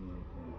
Era